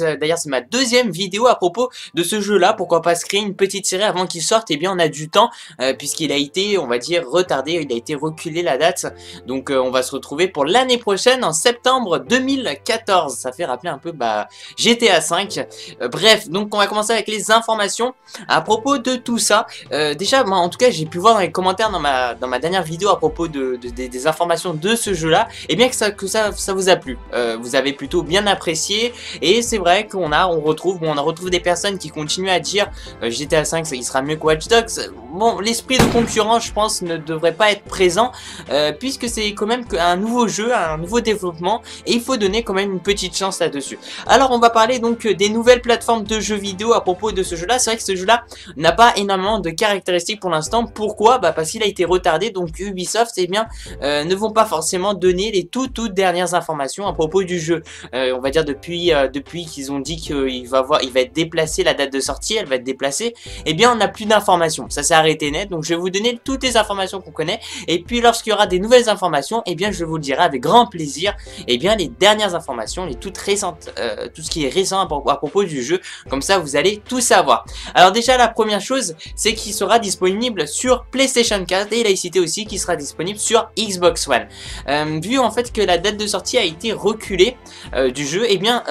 D'ailleurs, c'est ma deuxième vidéo à propos de ce jeu-là. Pourquoi pas se créer une petite série avant qu'il sorte? Eh bien, on a du temps, euh, puisqu'il a été, on va dire, retardé. Il a été reculé la date. Donc, euh, on va se retrouver pour l'année prochaine, en septembre 2014. Ça fait rappeler un peu bah, GTA 5. Euh, bref, donc on va commencer avec les informations à propos de tout ça. déjà, moi, en tout cas, j'ai pu voir dans les commentaires dans ma, dans ma dernière vidéo à propos de, des informations de ce jeu-là. Et eh bien que ça, que ça vous a plu. vous avez plutôt bien apprécié. Et c'est vrai qu'on a, on retrouve, on retrouve des personnes qui continuent à dire euh, GTA 5, il sera mieux que Watch Dogs. Bon, l'esprit de concurrence, je pense, ne devrait pas être présent, euh, puisque c'est quand même un nouveau jeu, un nouveau développement, et il faut donner quand même une petite chance là-dessus. Alors, on va parler donc des nouvelles plateformes de jeux vidéo à propos de ce jeu-là. C'est vrai que ce jeu-là n'a pas énormément de caractéristiques pour l'instant. Pourquoi? Bah parce qu'il a été retardé, donc Ubisoft, eh bien, euh, ne vont pas forcément donner les toutes toutes dernières informations à propos du jeu. on va dire depuis depuis qu'ils ont dit qu'il va, voir, il va être déplacé, la date de sortie, elle va être déplacée, eh bien on n'a plus d'informations. Ça s'est arrêté net, donc je vais vous donner toutes les informations qu'on connaît. Et puis lorsqu'il y aura des nouvelles informations, eh bien je vous le dirai avec grand plaisir, eh bien les dernières informations, les toutes récentes, euh, tout ce qui est récent à, propos du jeu. Comme ça, vous allez tout savoir. Alors déjà, la première chose, c'est qu'il sera disponible sur PlayStation 4 et il a cité aussi qu'il sera disponible sur Xbox One. Euh, vu en fait que la date de sortie a été reculée euh, du jeu, eh bien